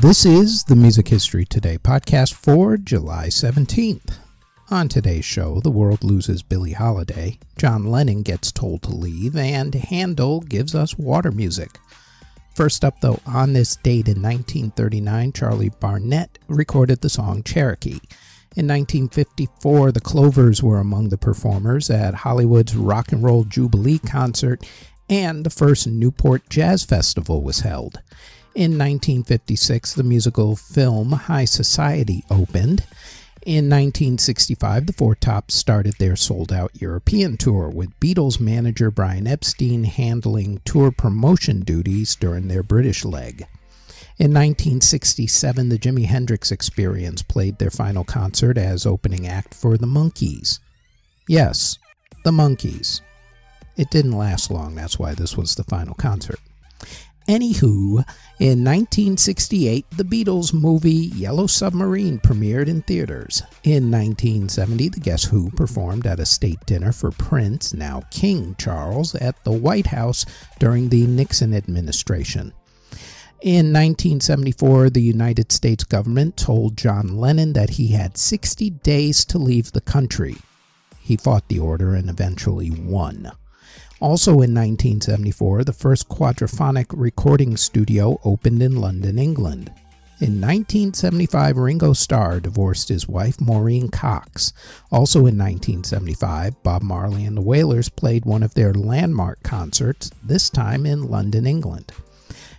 This is the Music History Today podcast for July 17th. On today's show, the world loses Billie Holiday, John Lennon gets told to leave, and Handel gives us water music. First up, though, on this date in 1939, Charlie Barnet recorded the song Cherokee. In 1954, the Clovers were among the performers at Hollywood's Rock and Roll Jubilee concert, and the first Newport Jazz Festival was held. In 1956, the musical film High Society opened. In 1965, the Four Tops started their sold out European tour, with Beatles manager Brian Epstein handling tour promotion duties during their British leg. In 1967, the Jimi Hendrix Experience played their final concert as opening act for the Monkees. Yes, the Monkees. It didn't last long, that's why this was the final concert. Anywho, in 1968, the Beatles movie Yellow Submarine premiered in theaters. In 1970, the Guess Who performed at a state dinner for Prince, now King Charles, at the White House during the Nixon administration. In 1974, the United States government told John Lennon that he had 60 days to leave the country. He fought the order and eventually won. Also in 1974, the first quadraphonic recording studio opened in London, England. In 1975, Ringo Starr divorced his wife Maureen Cox. Also in 1975, Bob Marley and the Wailers played one of their landmark concerts, this time in London, England.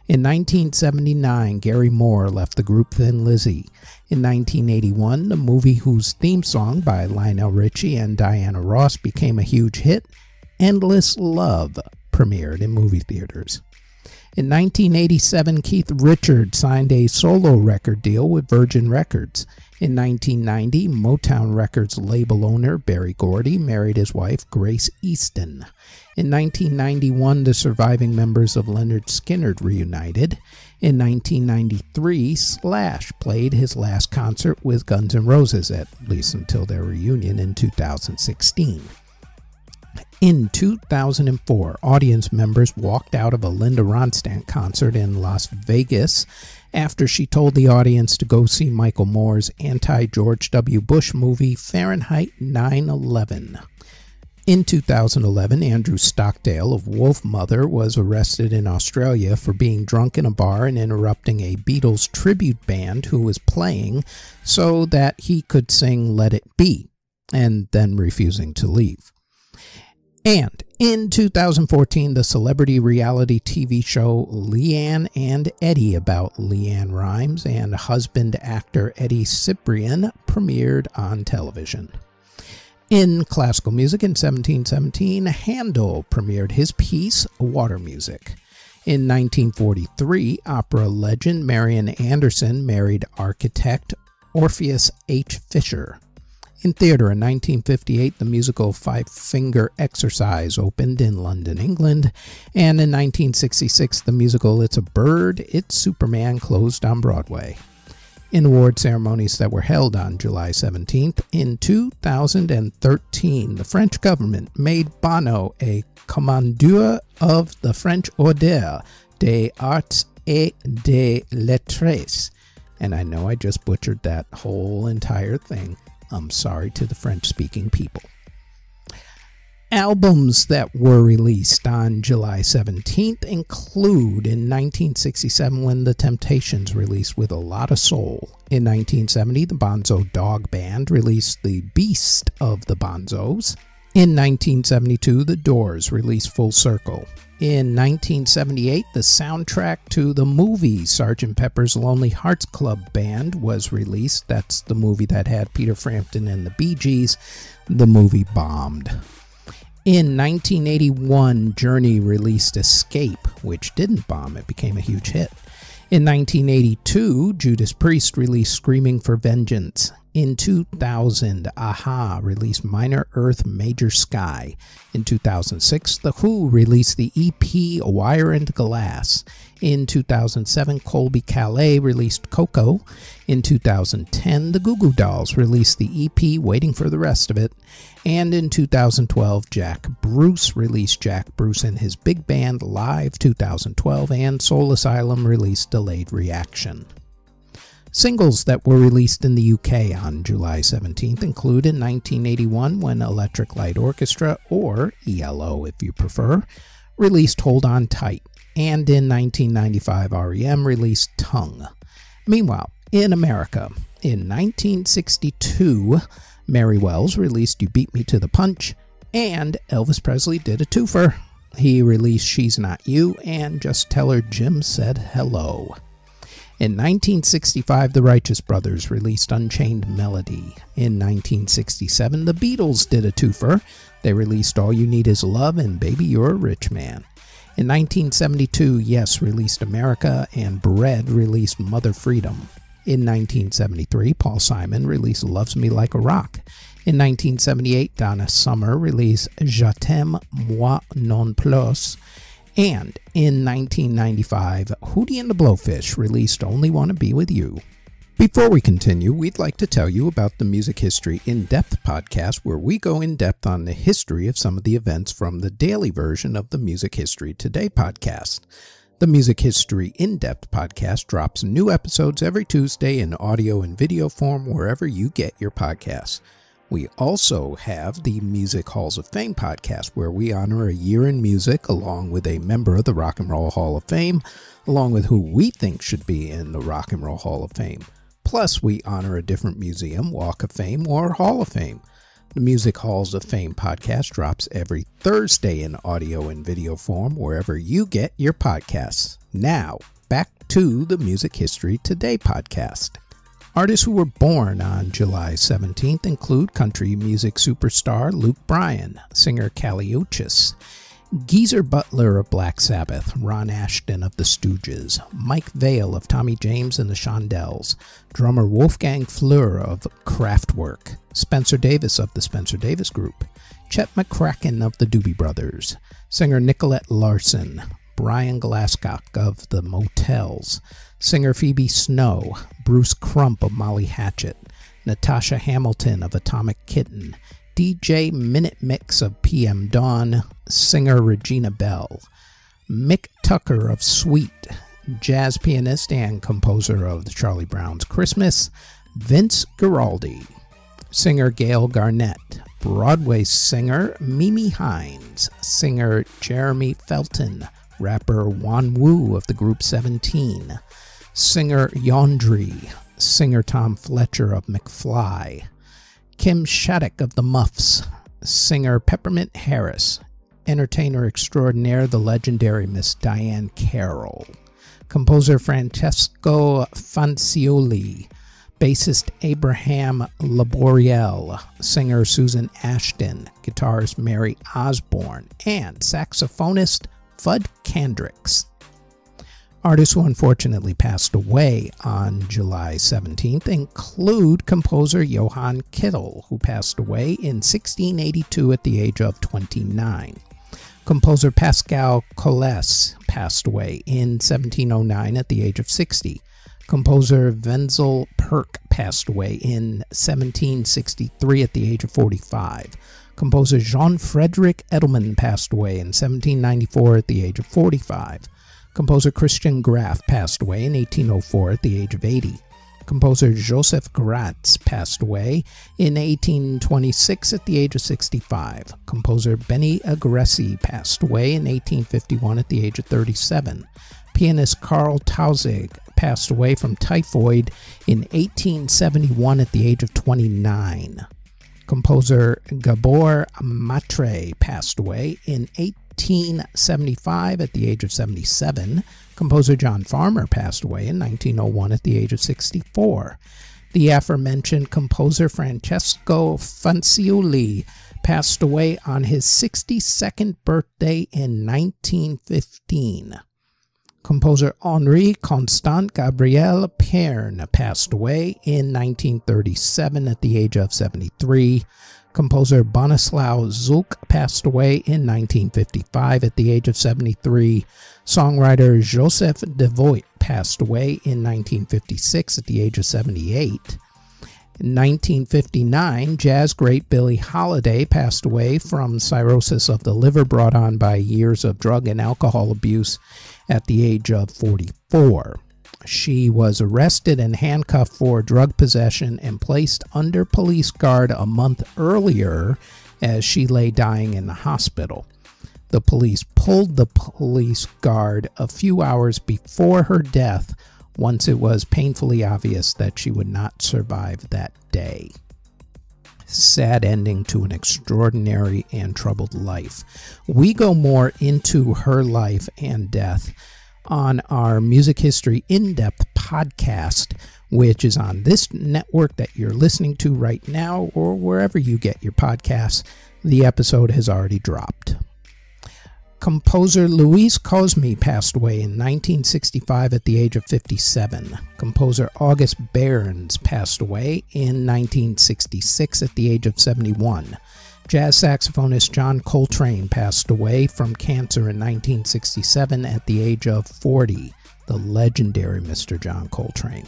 In 1979, Gary Moore left the group Thin Lizzy. In 1981, the movie whose theme song by Lionel Richie and Diana Ross became a huge hit Endless Love premiered in movie theaters. In 1987, Keith Richards signed a solo record deal with Virgin Records. In 1990, Motown Records label owner Berry Gordy married his wife Grace Easton. In 1991, the surviving members of Lynyrd Skynyrd reunited. In 1993, Slash played his last concert with Guns N' Roses, at least until their reunion in 2016. In 2004, audience members walked out of a Linda Ronstadt concert in Las Vegas after she told the audience to go see Michael Moore's anti George W. Bush movie Fahrenheit 9 11. In 2011, Andrew Stockdale of Wolfmother was arrested in Australia for being drunk in a bar and interrupting a Beatles tribute band who was playing so that he could sing Let It Be, and then refusing to leave. And in 2014, the celebrity reality TV show LeAnn and Eddie about LeAnn Rimes and husband actor Eddie Cibrian premiered on television. In classical music in 1717, Handel premiered his piece, Water Music. In 1943, opera legend Marian Anderson married architect Orpheus H. Fisher. In theatre in 1958, the musical Five Finger Exercise opened in London, England, and in 1966, the musical It's a Bird, It's Superman closed on Broadway. In award ceremonies that were held on July 17th, in 2013, the French government made Bono a commandeur of the French Ordre des Arts et des Lettres. And I know I just butchered that whole entire thing. I'm sorry to the French speaking people. Albums that were released on July 17th include in 1967 when The Temptations released With a Lot of Soul. In 1970, the Bonzo Dog Band released The Beast of the Bonzos. In 1972, The Doors released Full Circle. In 1978, the soundtrack to the movie Sgt. Pepper's Lonely Hearts Club Band was released. That's the movie that had Peter Frampton and the Bee Gees. The movie bombed. In 1981, Journey released Escape, which didn't bomb, it became a huge hit. In 1982, Judas Priest released Screaming for Vengeance. In 2000, a-ha released Minor Earth Major Sky. In 2006, The Who released the EP Wire and Glass. In 2007, Colbie Caillat released Coco. In 2010, the Goo Goo Dolls released the EP Waiting for the Rest of It. And in 2012, Jack Bruce released Jack Bruce and his Big Band Live 2012, and Soul Asylum released Delayed Reaction. Singles that were released in the UK on July 17th include in 1981 when Electric Light Orchestra, or ELO if you prefer, released Hold On Tight, and in 1995 REM released Tongue. Meanwhile, in America, in 1962, Mary Wells released You Beat Me to the Punch, and Elvis Presley did a twofer. He released She's Not You and Just Tell Her Jim Said Hello. In 1965, the Righteous Brothers released Unchained Melody. In 1967, the Beatles did a twofer. They released All You Need Is Love and Baby You're a Rich Man. In 1972, Yes released America and Bread released Mother Freedom. In 1973, Paul Simon released Loves Me Like a Rock. In 1978, Donna Summer released Je t'aime moi non plus. And in 1995, Hootie and the Blowfish released Only Wanna Be With You. Before we continue, we'd like to tell you about the Music History In Depth podcast, where we go in depth on the history of some of the events from the daily version of the Music History Today podcast. The Music History In Depth podcast drops new episodes every Tuesday in audio and video form wherever you get your podcasts. We also have the Music Halls of Fame podcast, where we honor a year in music along with a member of the Rock and Roll Hall of Fame, along with who we think should be in the Rock and Roll Hall of Fame. Plus, we honor a different museum, Walk of Fame, or Hall of Fame. The Music Halls of Fame podcast drops every Thursday in audio and video form wherever you get your podcasts. Now, back to the Music History Today podcast. Artists who were born on July 17th include country music superstar Luke Bryan, singer Kali Uchis, Geezer Butler of Black Sabbath, Ron Ashton of the Stooges, Mike Vale of Tommy James and the Shondells, drummer Wolfgang Flür of Kraftwerk, Spencer Davis of the Spencer Davis Group, Chet McCracken of the Doobie Brothers, singer Nicolette Larson, Brian Glascock of the Motels, singer Phoebe Snow, Bruce Crump of Molly Hatchet, Natasha Hamilton of Atomic Kitten, DJ Minutemix of PM Dawn, singer Regina Belle, Mick Tucker of Sweet, jazz pianist and composer of the Charlie Brown's Christmas, Vince Guaraldi, singer Gale Garnett, Broadway singer Mimi Hines, singer Jeremy Felton, rapper Wan Wu of the group 17, singer Yondri, singer Tom Fletcher of McFly, Kim Shattuck of the Muffs, singer Peppermint Harris, entertainer extraordinaire the legendary Miss Diane Carroll, composer Francesco Fanciulli, bassist Abraham Laboriel, singer Susan Ashton, guitarist Mary Osborne, and saxophonist Fudd Kendricks. Artists who unfortunately passed away on July 17th include composer Johann Kittel, who passed away in 1682 at the age of 29. Composer Pascal Collasse passed away in 1709 at the age of 60. Composer Wenzel Perk passed away in 1763 at the age of 45. Composer Jean Frederick Edelmann passed away in 1794 at the age of 45. Composer Christian Graf passed away in 1804 at the age of 80. Composer Joseph Gratz passed away in 1826 at the age of 65. Composer Benny Agresti passed away in 1851 at the age of 37. Pianist Karl Tausig passed away from typhoid in 1871 at the age of 29. Composer Gabor Matray passed away in 1875 at the age of 77. Composer John Farmer passed away in 1901 at the age of 64. The aforementioned composer Francesco Fanciulli passed away on his 62nd birthday in 1915. Composer Henri Constant Gabriel Pern passed away in 1937 at the age of 73. Composer Bonislaw Zulk passed away in 1955 at the age of 73. Songwriter Joseph Devoit passed away in 1956 at the age of 78. In 1959, jazz great Billie Holiday passed away from cirrhosis of the liver brought on by years of drug and alcohol abuse at the age of 44. She was arrested and handcuffed for drug possession and placed under police guard a month earlier as she lay dying in the hospital. The police pulled the police guard a few hours before her death once it was painfully obvious that she would not survive that day. Sad ending to an extraordinary and troubled life. We go more into her life and death on our Music History In Depth podcast, which is on this network that you're listening to right now or wherever you get your podcasts. The episode has already dropped. Composer Luis Cosme passed away in 1965 at the age of 57. Composer August Berns passed away in 1966 at the age of 71. Jazz saxophonist John Coltrane passed away from cancer in 1967 at the age of 40. The legendary Mr. John Coltrane.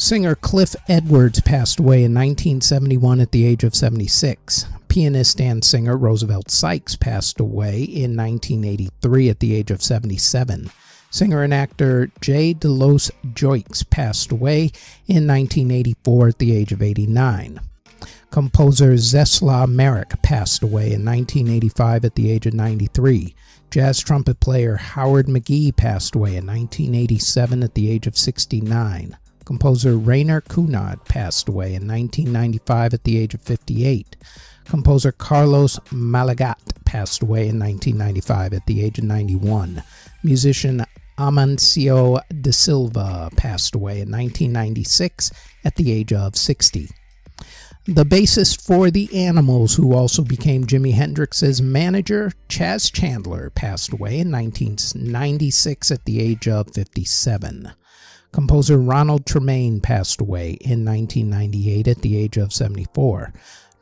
Singer Cliff Edwards passed away in 1971 at the age of 76. Pianist and singer Roosevelt Sykes passed away in 1983 at the age of 77. Singer and actor Jay DeLos Joix passed away in 1984 at the age of 89. Composer Czeslaw Marek passed away in 1985 at the age of 93. Jazz trumpet player Howard McGhee passed away in 1987 at the age of 69. Composer Rainer Kuhnert passed away in 1995 at the age of 58. Composer Carlos Malagat passed away in 1995 at the age of 91. Musician Amancio D'Silva passed away in 1996 at the age of 60. The bassist for The Animals, who also became Jimi Hendrix's manager, Chas Chandler, passed away in 1996 at the age of 57. Composer Ronald Tremain passed away in 1998 at the age of 74.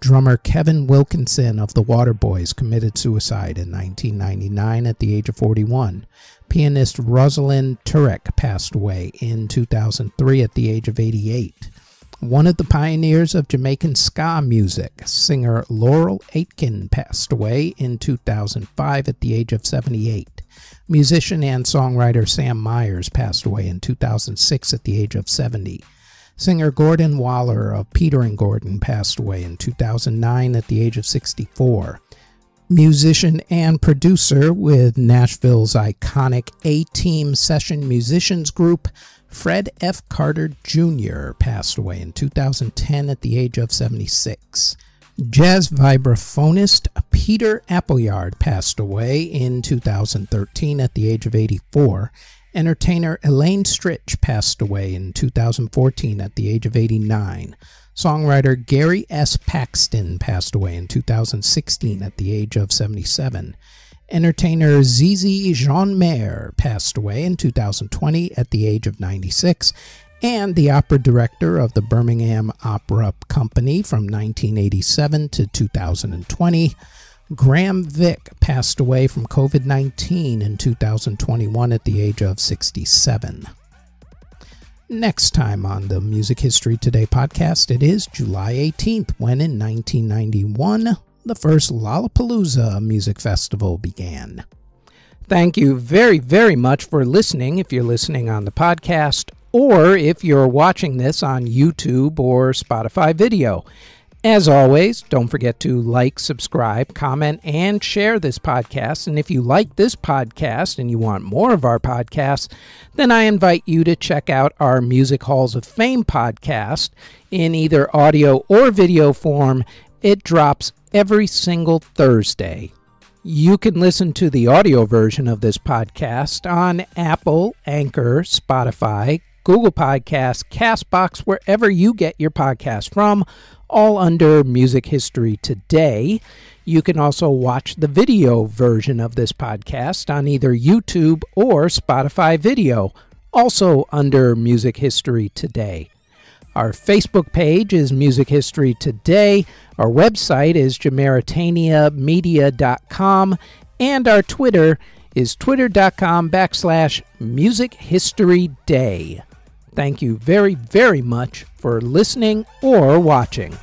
Drummer Kevin Wilkinson of the Waterboys committed suicide in 1999 at the age of 41. Pianist Rosalyn Tureck passed away in 2003 at the age of 88. One of the pioneers of Jamaican ska music, singer Laurel Aitken, passed away in 2005 at the age of 78. Musician and songwriter Sam Myers passed away in 2006 at the age of 70. Singer Gordon Waller of Peter and Gordon passed away in 2009 at the age of 64. Musician and producer with Nashville's iconic A Team Session Musicians Group, Fred F. Carter Jr. passed away in 2010 at the age of 76. Jazz vibraphonist Peter Appleyard passed away in 2013 at the age of 84. Entertainer Elaine Stritch passed away in 2014 at the age of 89. Songwriter Gary S. Paxton passed away in 2016 at the age of 77. Entertainer Zizi Jeanmaire passed away in 2020 at the age of 96 and the opera director of the Birmingham Opera Company from 1987 to 2020. Graham Vick passed away from COVID 19 in 2021 at the age of 67. Next time on the Music History Today podcast, it is July 18th, when in 1991 the first Lollapalooza Music Festival began. Thank you very, very much for listening if you're listening on the podcast or if you're watching this on YouTube or Spotify video. As always, don't forget to like, subscribe, comment, and share this podcast. And if you like this podcast and you want more of our podcasts, then I invite you to check out our Music Halls of Fame podcast in either audio or video form. It drops every single Thursday. You can listen to the audio version of this podcast on Apple, Anchor, Spotify, Google Podcasts, Castbox, wherever you get your podcast from, all under Music History Today. You can also watch the video version of this podcast on either YouTube or Spotify Video, also under Music History Today. Our Facebook page is Music History Today. Our website is jamaritaniamedia.com. And our Twitter is twitter.com backslash Music History Day. Thank you very, very much for listening or watching.